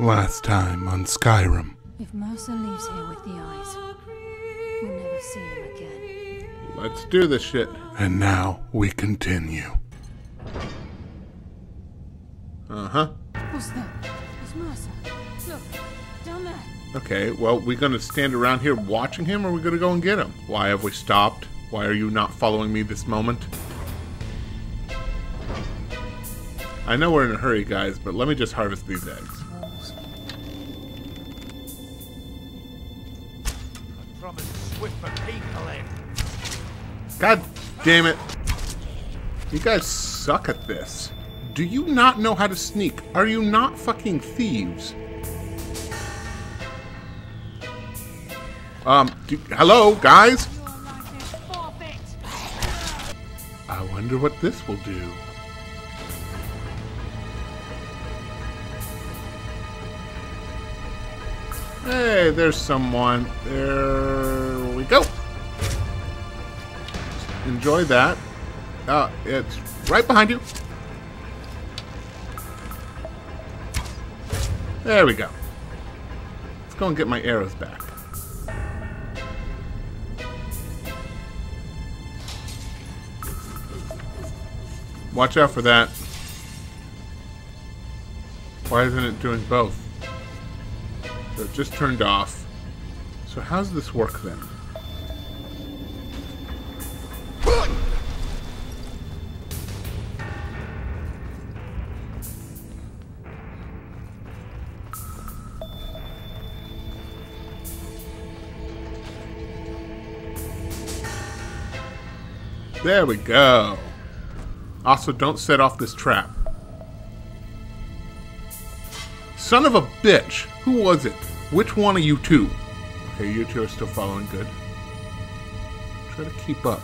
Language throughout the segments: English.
Last time on Skyrim. If Mercer leaves here with the eyes, we'll never see him again. Let's do this shit. And now we continue. Uh huh. What's that? It's Mercer. Look, down there. Okay, well, we gonna stand around here watching him, or are we gonna go and get him? Why have we stopped? Why are you not following me this moment? I know we're in a hurry, guys, but let me just harvest these eggs. Promise swift for people in. God damn it. You guys suck at this. Do you not know how to sneak? Are you not fucking thieves? Um, do, hello, guys? I wonder what this will do. Hey, there's someone. There we go. Enjoy that. Uh, it's right behind you. There we go. Let's go and get my arrows back. Watch out for that. Why isn't it doing both? It just turned off. So how's this work then? There we go. Also, don't set off this trap. Son of a bitch! Who was it? Which one of you two? Okay, you two are still following good. Try to keep up.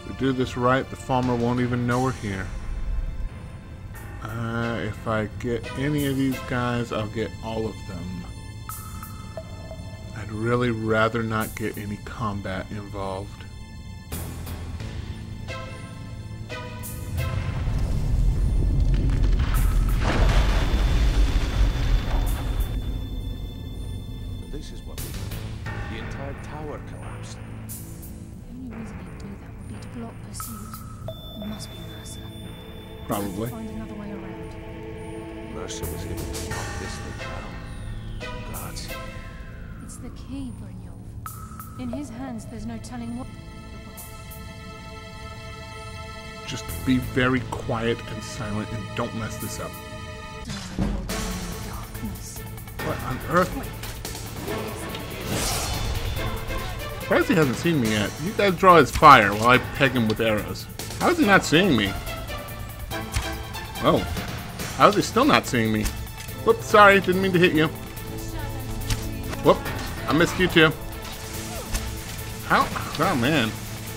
If we do this right, the Falmer won't even know we're here. Uh, if I get any of these guys, I'll get all of them. I'd really rather not get any combat involved. Tower collapsed. The only reason he'd do that would be to block pursuit. It must be Mercer. Probably. Find another way around. Mercer was able to knock this thing down. Gods. It's the key, Brynjolf. In his hands, there's no telling what. Just be very quiet and silent and don't mess this up. Darkness. What on earth? Surprised he hasn't seen me yet. You guys draw his fire while I peg him with arrows. How is he not seeing me? Oh. How is he still not seeing me? Whoops, sorry, didn't mean to hit you. Whoop, I missed you too. How? Oh man,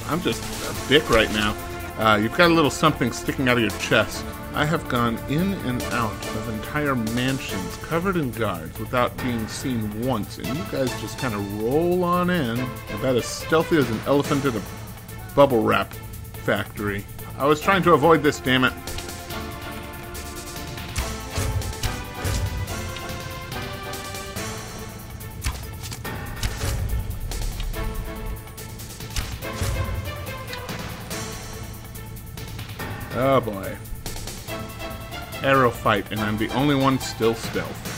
I'm just a dick right now. Uh, you've got a little something sticking out of your chest. I have gone in and out of entire mansions covered in guards without being seen once, and you guys just kind of roll on in about as stealthy as an elephant at a bubble wrap factory. I was trying to avoid this, damn it. Arrow fight, and I'm the only one still stealth.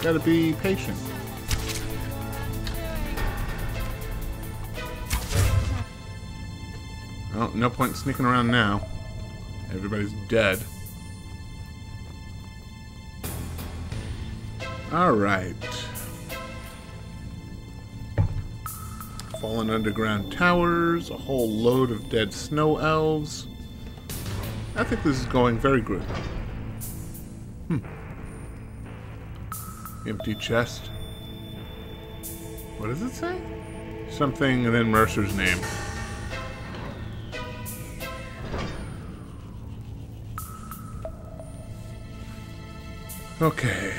Gotta be patient. Well, no point sneaking around now. Everybody's dead. Alright. Fallen underground towers, a whole load of dead snow elves. I think this is going very good. Hmm. Empty chest. What does it say? Something and then Mercer's name. Okay.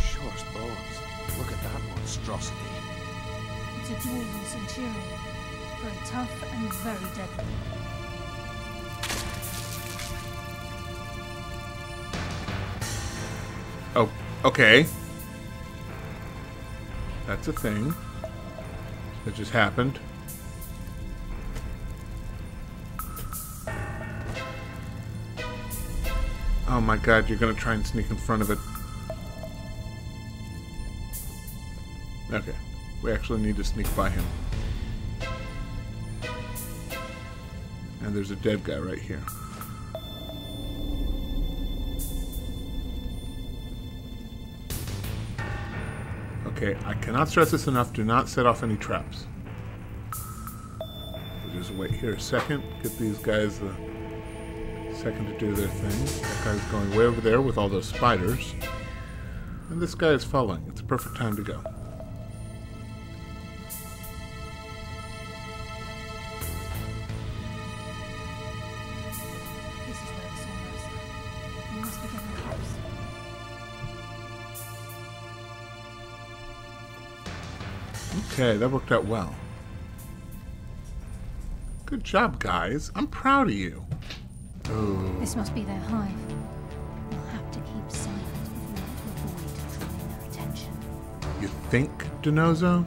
Sure as bones. Look at that monstrosity. It's a dwarven centurion. Very tough and very deadly. Oh, okay. That's a thing. That just happened. Oh my god, you're gonna try and sneak in front of it. Okay. We actually need to sneak by him. And there's a dead guy right here. Okay, I cannot stress this enough. Do not set off any traps. We'll just wait here a second. Get these guys a second to do their thing. That guy's going way over there with all those spiders. And this guy is following. It's a perfect time to go. Okay, that worked out well. Good job, guys. I'm proud of you. Oh, This must be their hive. We'll have to keep silent if we want to avoid drawing their attention. you think, Denozo?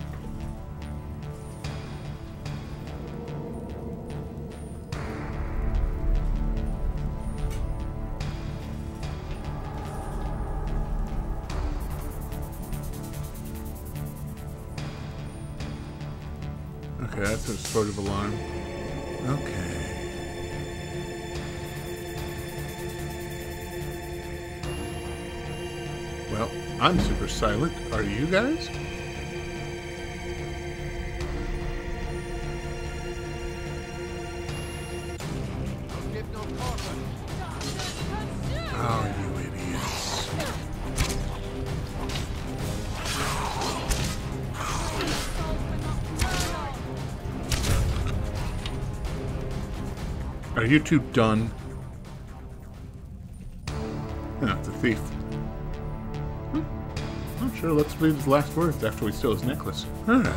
Sort of alarm. Okay. Well, I'm super silent. Are you guys? Are you two done? No, it's a thief. Hmm. I'm sure let's read his last words after we steal his necklace. Alright.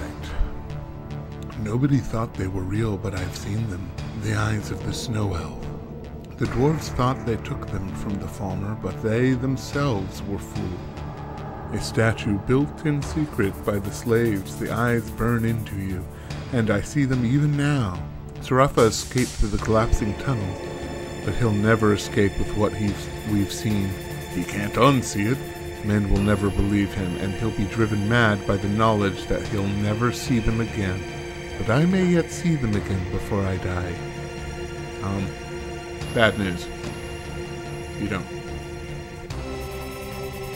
Nobody thought they were real, but I've seen them. The eyes of the snow elf. The dwarves thought they took them from the Falmer, but they themselves were fooled. A statue built in secret by the slaves, the eyes burn into you, and I see them even now. Sarafa escaped through the collapsing tunnel, but he'll never escape with what he's, we've seen. He can't unsee it. Men will never believe him, and he'll be driven mad by the knowledge that he'll never see them again. But I may yet see them again before I die. Um, bad news. You don't.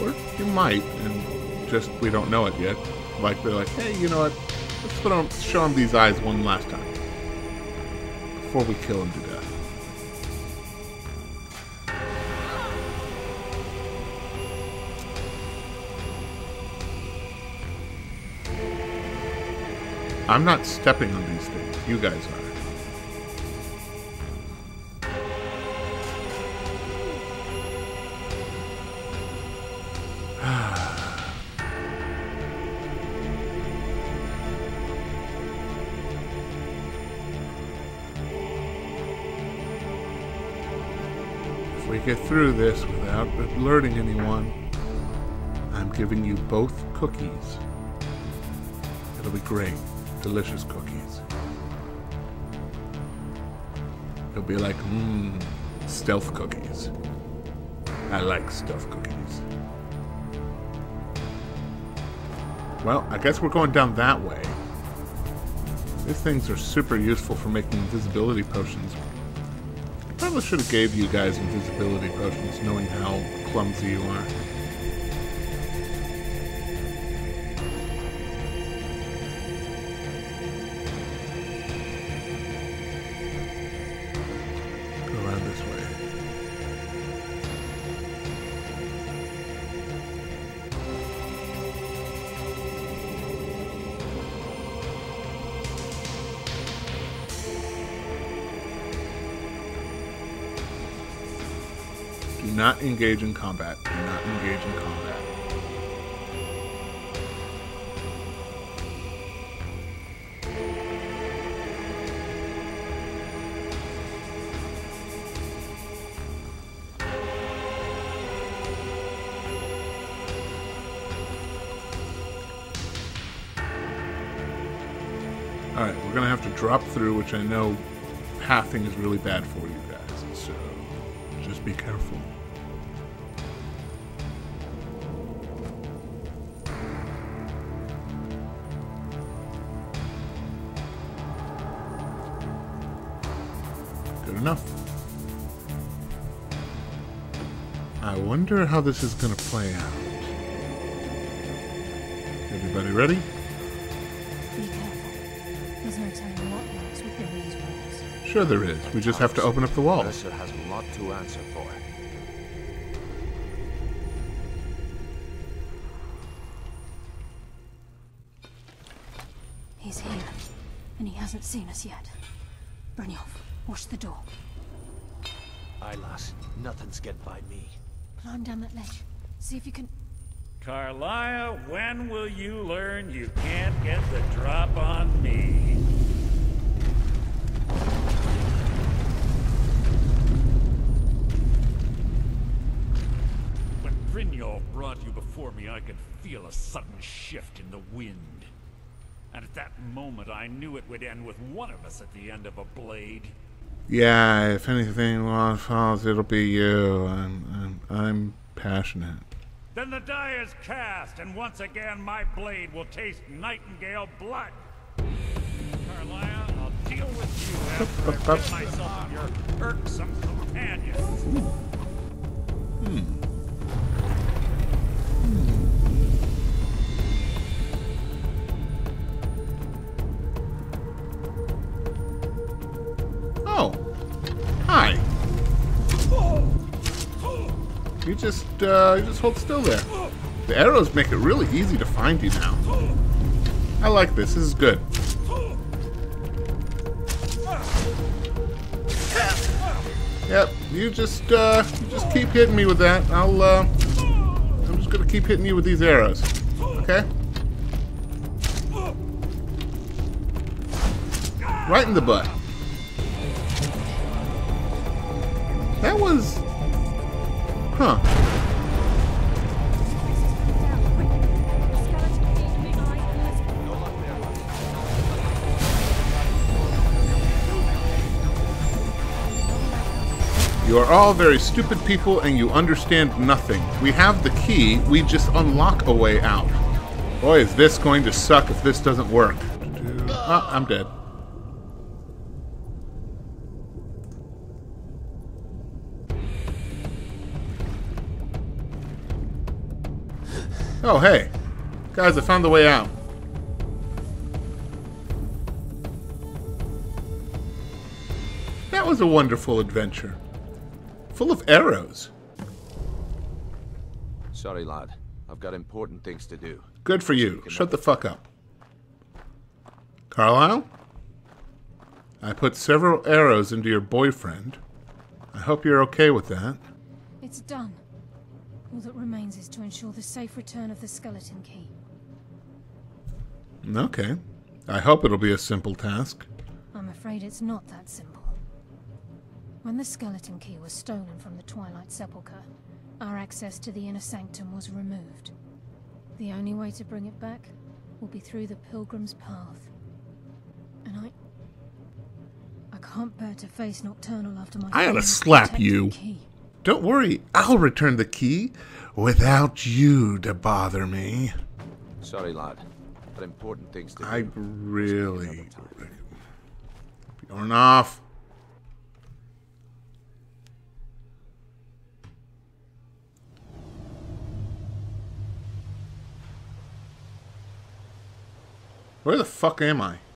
Or you might, and just we don't know it yet. Like they're like, hey, you know what? Let's put on, show him these eyes one last time before we kill him to death. I'm not stepping on these things. You guys are. Get through this without alerting anyone, I'm giving you both cookies. It'll be great. Delicious cookies. It'll be like, mmm, stealth cookies. I like stealth cookies. Well, I guess we're going down that way. These things are super useful for making invisibility potions. Probably should have gave you guys invisibility potions, knowing how clumsy you are. not engage in combat. Do not engage in combat. Alright, we're gonna have to drop through, which I know pathing is really bad for you guys, so just be careful. Enough. I wonder how this is gonna play out. Everybody ready? Be careful. There's no telling what lurks within these walls. Sure there is. We just have to open up the walls. Mercer has a lot to answer for. He's here, and he hasn't seen us yet. Brynjolf, watch the door. Aye, lass. Nothing's getting by me. Climb down that ledge. See if you can. Karliah, when will you learn you can't get the drop on me? When Brynjolf brought you before me, I could feel a sudden shift in the wind. And at that moment, I knew it would end with one of us at the end of a blade. Yeah, if anything long falls, it'll be you. I'm, I'm, I'm passionate. Then the die is cast, and once again my blade will taste nightingale blood. Karliah, I'll deal with you after I rid myself of your irksome companions. Oh, just, uh, just hold still there. The arrows make it really easy to find you now. I like this. This is good. Yep, you just, uh, you just keep hitting me with that. I'll, uh, I'm just gonna keep hitting you with these arrows. Okay? Right in the butt. That was... Huh. You are all very stupid people and you understand nothing. We have the key, we just unlock a way out. Boy, is this going to suck if this doesn't work. Ah, I'm dead. Oh, hey. Guys, I found the way out. That was a wonderful adventure. Full of arrows. Sorry, lad. I've got important things to do. Good for you. Shut the fuck up. Karliah? I put several arrows into your boyfriend. I hope you're okay with that. It's done. All that remains is to ensure the safe return of the skeleton key. Okay. I hope it'll be a simple task. I'm afraid it's not that simple. When the skeleton key was stolen from the Twilight Sepulchre, our access to the inner sanctum was removed. The only way to bring it back will be through the Pilgrim's Path. And I. I can't bear to face Nocturnal after my. I friend's slap you. Key. Don't worry, I'll return the key without you to bother me. Sorry, lad. But important things to do. I really. Going off. Where the fuck am I?